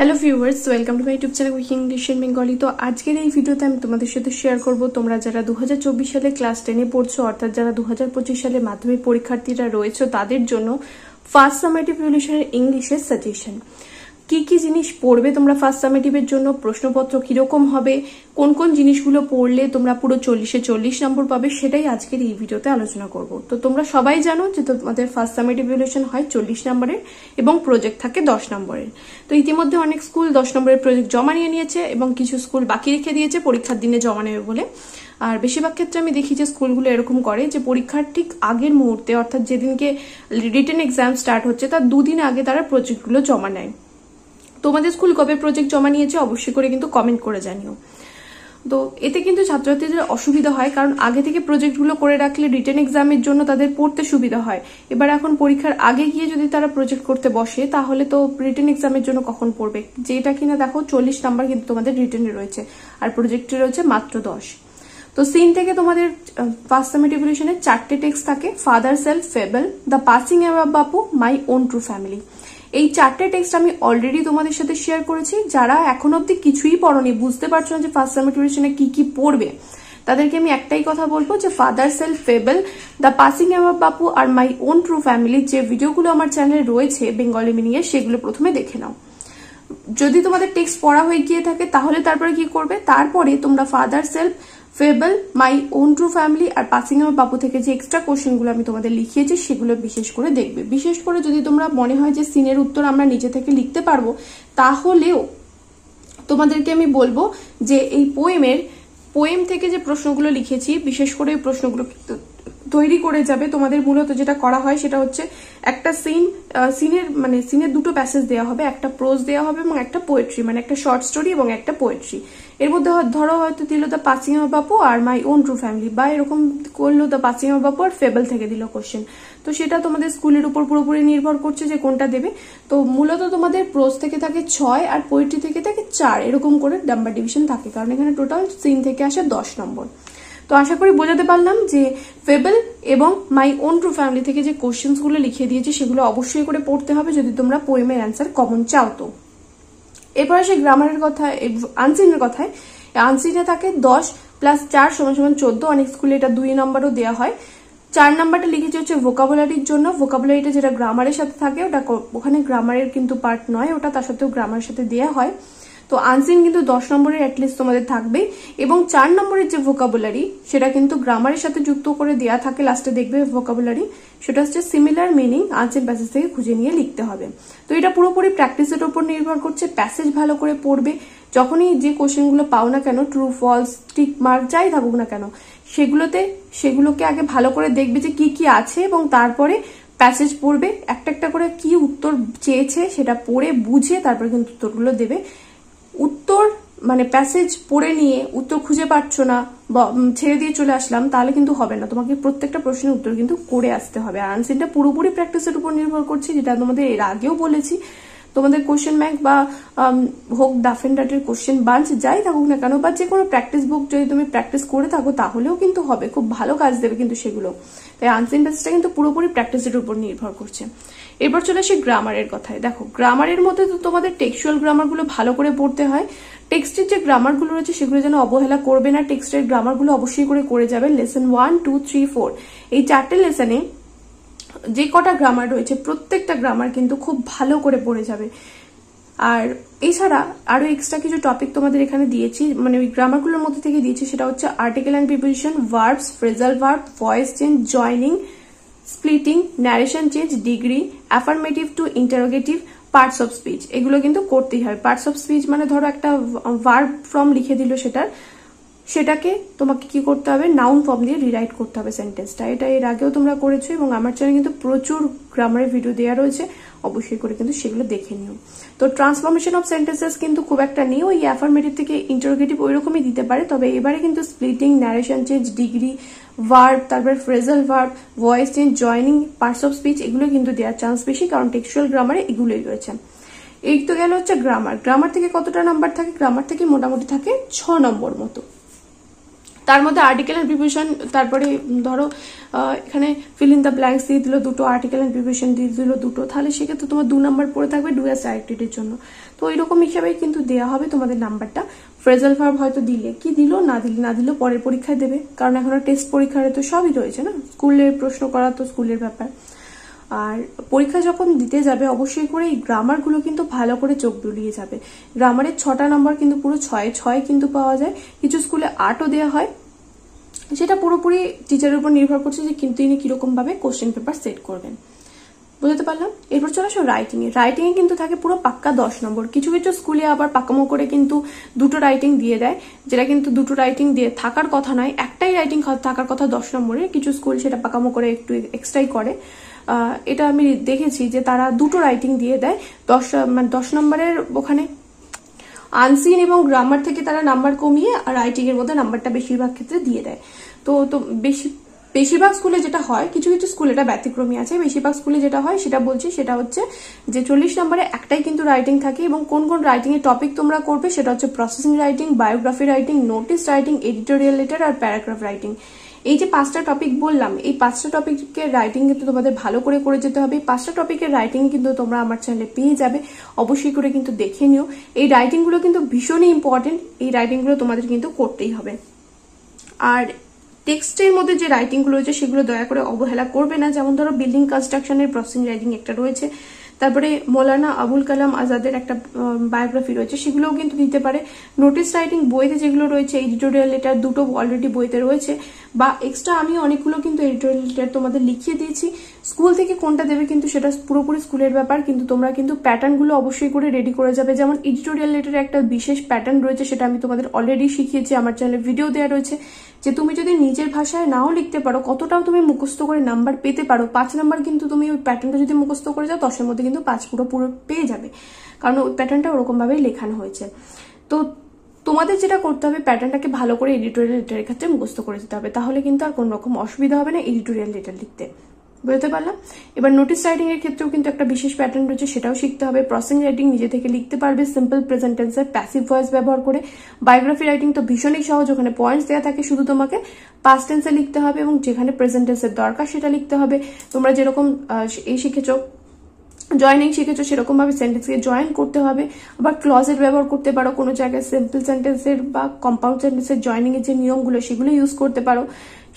Hello viewers welcome to my YouTube channel week English in Bengali তো আজকের এই ভিডিওতে আমি তোমাদের সাথে শেয়ার করব, তোমরা যারা দু হাজার চব্বিশ সালে ক্লাস টেনে পড়ছো, অর্থাৎ যারা দু হাজার পঁচিশ সালে মাধ্যমিক পরীক্ষার্থীরা রয়েছে, তাদের জন্য ফার্স্ট সামেটিভ রিভলিউশনের ইংলিশের সাজেশন কি কি জিনিস পড়বে তোমরা ফার্স্ট সামেটিভের জন্য? প্রশ্নপত্র কীরকম হবে? কোন কোন জিনিসগুলো পড়লে তোমরা পুরো চল্লিশে চল্লিশ নম্বর পাবে? সেটাই আজকের এই ভিডিওতে আলোচনা করব। তো তোমরা সবাই জানো যে তোমাদের ফার্স্ট সামেটিভ রিভলিউশন হয় চল্লিশ নম্বরের এবং প্রজেক্ট থাকে দশ নম্বরের তো ইতিমধ্যে অনেক স্কুল দশ নম্বরের প্রজেক্ট জমা নিয়ে নিয়েছে এবং কিছু স্কুল বাকি রেখে দিয়েছে, পরীক্ষার দিনে জমা নেবে বলে। আর বেশিরভাগ ক্ষেত্রে আমি দেখি যে স্কুলগুলো এরকম করে যে পরীক্ষার ঠিক আগের মুহূর্তে, অর্থাৎ যেদিনকে রিটেন এক্সাম স্টার্ট হচ্ছে, তার দুদিন আগে তারা প্রজেক্টগুলো জমা নেয়। তোমাদের স্কুল কবে প্রজেক্ট জমা নিয়েছে অবশ্যই করে কিন্তু কমেন্ট করে জানিও। তো এতে কিন্তু ছাত্রছাত্রীদের অসুবিধা হয়, কারণ আগে থেকে প্রজেক্টগুলো করে রাখলে রিটেন এক্সামের জন্য তাদের পড়তে সুবিধা হয়। এবার এখন পরীক্ষার আগে গিয়ে যদি তারা প্রজেক্ট করতে বসে, তাহলে তো রিটেন এক্সামের জন্য কখন পড়বে? যেটা কিনা দেখো চল্লিশ নাম্বার কিন্তু তোমাদের রিটেনে রয়েছে, আর প্রজেক্টে রয়েছে মাত্র দশ। তো সিন থেকে তোমাদের ফার্স্ট সামেটিভ চারটে টেক্সট থাকে father self fable the passing away Bapu my own true family এই চারটে টেক্সট আমি অলরেডি তোমাদের সাথে শেয়ার করেছি, যারা এখন অব্দি কিছুই পড়নি, বুঝতে পারছ না যে ফার্স্ট সামেটিভেশনে কি কি পড়বে। তাদেরকে আমি একটাই কথা বলব যে father self fable the passing away Bapu R my own true family যে ভিডিওগুলো আমার চ্যানেলে রয়েছে বেঙ্গলি মিনিয়ে সেগুলো প্রথমে দেখে নাও। যদি তোমাদের টেক্সট পড়া হয়ে গিয়ে থাকে, তাহলে তারপরে কি করবে? তারপরে তোমরা father self fable my own true family R passing আমার বাবু থেকে যে এক্সট্রা কোশ্চেনগুলো আমি তোমাদের লিখিয়েছি, সেগুলো বিশেষ করে দেখবে। বিশেষ করে যদি তোমরা মনে হয় যে সিনের উত্তর আমরা নিজে থেকে লিখতে পারব, তাহলেও তোমাদেরকে আমি বলব যে এই পোয়েমের পোয়েম থেকে যে প্রশ্নগুলো লিখেছি, বিশেষ করে এই প্রশ্নগুলো তৈরি করে যাবে। তোমাদের মূলত যেটা করা হয় সেটা হচ্ছে একটা সিন সিনের মানে সিনের দুটো প্যাসেজ দেওয়া হবে। একটা প্রোজ দেওয়া হবে এবং একটা পোয়েট্রি মানে একটা শর্ট স্টোরি এবং একটা পোয়েট্রি এর মধ্যে ধরো হয়তো দিল দ্য পাসিং বাপু আর মাই ওন ট্রু ফ্যামিলি বা এরকম করল the passing Bapu R fable থেকে দিল কোশ্চেন তো সেটা তোমাদের স্কুলের উপর পুরোপুরি নির্ভর করছে যে কোনটা দেবে। তো মূলত তোমাদের প্রোজ থেকে থাকে ছয় আর পোয়েট্রি থেকে থাকে চার। এরকম করে নাম্বার ডিভিশন থাকে। কারণ এখানে টোটাল সিন থেকে আসে দশ নম্বর। তো আশা করি বোঝাতে পারলাম যে ফেবেল এবং মাই ওন ট্রু ফ্যামিলি থেকে যে কোশ্চেন্সগুলো লিখে দিয়েছি, সেগুলো অবশ্যই করে পড়তে হবে যদি তোমরা পোয়েমের অ্যান্সার কমন চাও তো। এরপর আসে গ্রামারের কথায় আনসিনের কথায়। আনসিনে থাকে দশ প্লাস চার সমান সমান চোদ্দ, অনেক স্কুলে এটা দুই নম্বরও দেওয়া হয়। চার নাম্বারটা লিখেছি হচ্ছে ভোকাবুলারির জন্য। ভোকাবুলারিটা যেটা গ্রামারের সাথে থাকে, ওটা ওখানে গ্রামারের কিন্তু পার্ট নয়, ওটা তার সাথেও গ্রামারের সাথে দেওয়া হয়। তো আনসিন কিন্তু দশ নম্বরের অ্যাটলিস্ট তোমাদের থাকবে এবং চার নম্বরের যে ভোকাবুলারি সেটা কিন্তু গ্রামারের সাথে যুক্ত করে দেওয়া থাকে লাস্টে দেখবে ভোকাবুলারি সেটা হচ্ছে সিমিলার মিনিং আনসিন প্যাসেজ থেকে খুঁজে নিয়ে লিখতে হবে। তো এটা পুরোপুরি প্র্যাকটিসের উপর নির্ভর করছে প্যাসেজ ভালো করে পড়বে, যখনই যে কোশ্চেনগুলো পাও না কেন ট্রু ফলস টিক মার্ক যাই থাকুক না কেন, সেগুলোতে, সেগুলোকে আগে ভালো করে দেখবে যে কি কি আছে এবং তারপরে প্যাসেজ পড়বে, একটা একটা করে কি উত্তর চেয়েছে সেটা পড়ে বুঝে তারপরে কিন্তু উত্তরগুলো দেবে। উত্তর মানে প্যাসেজ পড়ে নিয়ে উত্তর খুঁজে পাচ্ছ না বা ছেড়ে দিয়ে চলে আসলাম, তাহলে কিন্তু হবে না। তোমাকে প্রত্যেকটা প্রশ্নের উত্তর কিন্তু করে আসতে হবে। আর পুরোপুরি প্র্যাকটিসের উপর নির্ভর করছে, যেটা তোমাদের এর আগেও বলেছি। তোমাদের কোশ্চেন ব্যাংক বা হোক ডাফেন ডাটের কোশ্চেন বাঞ্চ যাই থাকুক না কেন, বা যে কোনো প্র্যাকটিস বুক যদি তুমি প্র্যাকটিস করে থাকো, তাহলেও কিন্তু হবে। খুব ভালো কাজ দেবে কিন্তু সেগুলো। তাই আনসিন বেসটা কিন্তু পুরোপুরি প্র্যাকটিসের উপর নির্ভর করছে। এরপর চলে আসি গ্রামারের কথায়। দেখো গ্রামারের মধ্যে তো তোমাদের টেক্সচুয়াল গ্রামারগুলো ভালো করে পড়তে হয়। টেক্সটের যে গ্রামারগুলো রয়েছে, সেগুলো যেন অবহেলা করবে না। টেক্সটের গ্রামারগুলো অবশ্যই করে করে যাবে। Lesson one two three four এই চারটে লেসনে যে কটা গ্রামার রয়েছে, প্রত্যেকটা গ্রামার কিন্তু খুব ভালো করে পড়ে যাবে। আর এছাড়া আরও এক্সট্রা কিছু টপিক তোমাদের এখানে দিয়েছি মানে ওই গ্রামারগুলোর মধ্যে থেকে দিয়েছি, সেটা হচ্ছে article and preposition verbs phrasal verb voice change joining splitting narration change degree affirmative to interrogative parts of speech এগুলো কিন্তু করতেই হয়। পার্টস অফ স্পিচ মানে ধরো একটা ভার্ব ফর্ম লিখে দিল সেটার। সেটাকে তোমাকে কি করতে হবে? নাউন ফর্ম দিয়ে রিরাইট করতে হবে সেন্টেন্সটা এটা এর আগেও তোমরা করেছ এবং আমার চ্যানেলে কিন্তু প্রচুর গ্রামারের ভিডিও দেওয়া রয়েছে। অবশ্যই করে কিন্তু সেগুলো দেখে নিও। তো ট্রান্সফরমেশন অফ সেন্টেন্সেস কিন্তু খুব একটা নেই। ওই অ্যাফার্মেটিভ থেকে ইন্টারোগেটিভ ওই রকমই দিতে পারে। তবে এবারে কিন্তু splitting narration change degree verb তারপরে phrasal verb voice change joining parts of speech এগুলো কিন্তু দেওয়ার চান্স বেশি কারণ টেক্সচুয়াল গ্রামারে এগুলোই রয়েছে। এই তো গেল হচ্ছে গ্রামার গ্রামার থেকে কতটা নাম্বার থাকে? গ্রামার থেকে মোটামুটি থাকে ছ নম্বর মতো। তার মধ্যে আর্টিকেল অ্যান্ড প্রিপারেশন তারপরে ধরো এখানে ফিল ইন দ্য ব্ল্যাঙ্কস দিয়ে দিল দুটো আর্টিকেল অ্যান্ড প্রিপারেশন দিয়ে দিল দুটো। তাহলে সেক্ষেত্রে তোমার দু নাম্বার পড়ে থাকবে ডু এস ডাইরেক্টেডের জন্য। তো ওইরকম হিসাবেই কিন্তু দেওয়া হবে তোমাদের নাম্বারটা ফ্রেজাল ভার্ব হয়তো দিলে, কি দিল, না দিলে, না দিলেও পরের পরীক্ষায় দেবে। কারণ এখনও টেস্ট পরীক্ষায় তো সবই রয়েছে না? স্কুলের প্রশ্ন করা তো স্কুলের ব্যাপার। আর পরীক্ষা যখন দিতে যাবে, অবশ্যই করে এই গ্রামারগুলো কিন্তু ভালো করে চোখ বুলিয়ে যাবে। গ্রামারের ছটা নম্বর কিন্তু পুরো ছয় ছয় কিন্তু পাওয়া যায়। কিছু স্কুলে আটও দেওয়া হয়। সেটা পুরোপুরি টিচারের উপর নির্ভর করছে যে কিন্তু তিনি কীরকম ভাবে কোশ্চেন পেপার সেট করবেন। বুঝতে পারলাম? এরপর চলে আসো রাইটিং এ। রাইটিং এ কিন্তু থাকে পুরো পাক্কা দশ নম্বর। কিছু কিছু স্কুলে আবার পাকামো করে কিন্তু দুটো রাইটিং দিয়ে দেয়, যেটা কিন্তু দুটো রাইটিং দিয়ে থাকার কথা নয়, একটাই রাইটিং থাকার কথা দশ নম্বরে। কিছু স্কুল সেটা পাকামো করে একটু এক্সট্রাই করে। এটা আমি দেখেছি যে তারা দুটো রাইটিং দিয়ে দেয়। দশ মানে দশ নম্বরের ওখানে আনসিন এবং গ্রামার থেকে তারা নাম্বার কমিয়ে আর রাইটিং এর মধ্যে নাম্বারটা বেশিরভাগ ক্ষেত্রে দিয়ে দেয়। তো তো বেশি, বেশিরভাগ স্কুলে যেটা হয়, কিছু কিছু স্কুলে এটা ব্যতিক্রমী আছে, বেশিরভাগ স্কুলে যেটা হয়, সেটা বলছি, সেটা হচ্ছে যে চল্লিশ নম্বরে একটাই কিন্তু রাইটিং থাকে এবং কোন কোন রাইটিং এর টপিক তোমরা করবে, সেটা হচ্ছে processing writing biography writing notice writing editorial letter আর প্যারাগ্রাফ রাইটিং এই যে পাঁচটা টপিক বললাম, এই পাঁচটা টপিকের রাইটিং কিন্তু তোমাদের ভালো করে করে যেতে হবে। এই পাঁচটা টপিকের রাইটিং কিন্তু তোমরা আমার চ্যানেলে পেয়ে যাবে। অবশ্যই করে কিন্তু দেখে নিও। এই রাইটিংগুলো কিন্তু ভীষণই ইম্পর্টেন্ট এই রাইটিংগুলো তোমাদের কিন্তু করতেই হবে। আর টেক্সটের মধ্যে যে রাইটিংগুলো রয়েছে, সেগুলো দয়া করে অবহেলা করবে না। যেমন ধরো বিল্ডিং কনস্ট্রাকশনের প্রসেসিং রাইটিং একটা রয়েছে। তারপরে মৌলানা আবুল কালাম আজাদের একটা বায়োগ্রাফি রয়েছে, সেগুলোও কিন্তু দিতে পারে। নোটিস রাইটিং বইতে যেগুলো রয়েছে এডিটোরিয়াল লেটার দুটো অলরেডি বইতে রয়েছে, বা এক্সট্রা আমি অনেকগুলো কিন্তু এডিটোরিয়াল লেটার তোমাদের লিখিয়ে দিয়েছি। স্কুল থেকে কোনটা দেবে কিন্তু সেটা পুরোপুরি স্কুলের ব্যাপার, কিন্তু তোমরা কিন্তু প্যাটার্নগুলো অবশ্যই করে রেডি করে যাবে। যেমন এডিটোরিয়াল লেটারে একটা বিশেষ প্যাটার্ন রয়েছে, সেটা আমি তোমাদের অলরেডি শিখিয়েছি, আমার চ্যানেলে ভিডিও দেওয়া রয়েছে, যে তুমি যদি নিজের ভাষায় নাও লিখতে পারো, কতটাও তুমি মুখস্থ করে নাম্বার পেতে পারো। পাঁচ নাম্বার কিন্তু তুমি ওই প্যাটার্নটা যদি মুখস্থ করে যাও, দশের মধ্যে কিন্তু পাঁচ পুরো পুরো পেয়ে যাবে। কারণ ওই প্যাটার্নটা ওরকমভাবেই লেখানো হয়েছে। তো তোমাদের যেটা করতে হবে প্যাটার্নটাকে ভালো করে এডিটোরিয়াল লেটারের ক্ষেত্রে মুখস্থ করে দিতে হবে। তাহলে কিন্তু আর কোনো রকম অসুবিধা হবে না এডিটোরিয়াল লেটার লিখতে। বুঝতে পারলাম? এবার নোটিস রাইটিং এর ক্ষেত্রেও কিন্তু একটা বিশেষ প্যাটার্ন রয়েছে, সেটাও শিখতে হবে। প্রসেসিং রাইটিং নিজে থেকে লিখতে পারবে সিম্পল প্রেজেন্টেন্সের প্যাসিভ ভয়েস ব্যবহার করে। বায়োগ্রাফি রাইটিং তো ভীষণই সহজ, ওখানে পয়েন্টস দেওয়া থাকে, শুধু তোমাকে পাস্ট টেন্সে লিখতে হবে এবং যেখানে প্রেজেন্টেন্সের দরকার সেটা লিখতে হবে। তোমরা যেরকম এই শিখেছো জয়নিং শিখেছো, সেরকমভাবে সেন্টেন্সকে জয়েন করতে হবে। আবার ক্লজের ব্যবহার করতে পারো, কোনো জায়গায় সিম্পল সেন্টেন্সের বা কম্পাউন্ড সেন্টেন্সের জয়নিং এর যে নিয়মগুলো, সেগুলো ইউজ করতে পারো।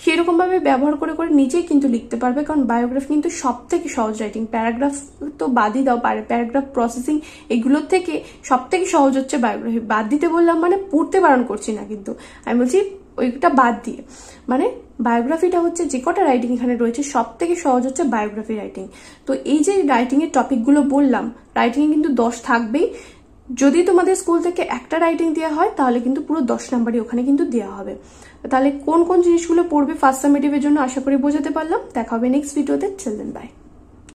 সেরকমভাবে ব্যবহার করে করে নিজেই কিন্তু লিখতে পারবে, কারণ বায়োগ্রাফ কিন্তু সব থেকে সহজ রাইটিং প্যারাগ্রাফ তো বাদই দাও, পারে। প্যারাগ্রাফ প্রসেসিং এগুলোর থেকে সব থেকে সহজ হচ্ছে বায়োগ্রাফি বাদ দিতে বললাম মানে পড়তে বারণ করছি না কিন্তু। আমি বলছি ওইটা বাদ দিয়ে। মানে বায়োগ্রাফিটা হচ্ছে যে কটা রাইটিং এখানে রয়েছে সব থেকে সহজ হচ্ছে বায়োগ্রাফি রাইটিং তো এই যে রাইটিং এর টপিকগুলো বললাম রাইটিং এ কিন্তু দশ থাকবেই। যদি তোমাদের স্কুল থেকে একটা রাইটিং দেওয়া হয়, তাহলে কিন্তু পুরো দশ নাম্বারই ওখানে কিন্তু দেওয়া হবে। তাহলে কোন কোন জিনিসগুলো পড়বে ফার্স্ট সামেটিভের জন্য আশা করি বোঝাতে পারলাম। দেখা হবে নেক্সট ভিডিওতে চিলড্রেন বাই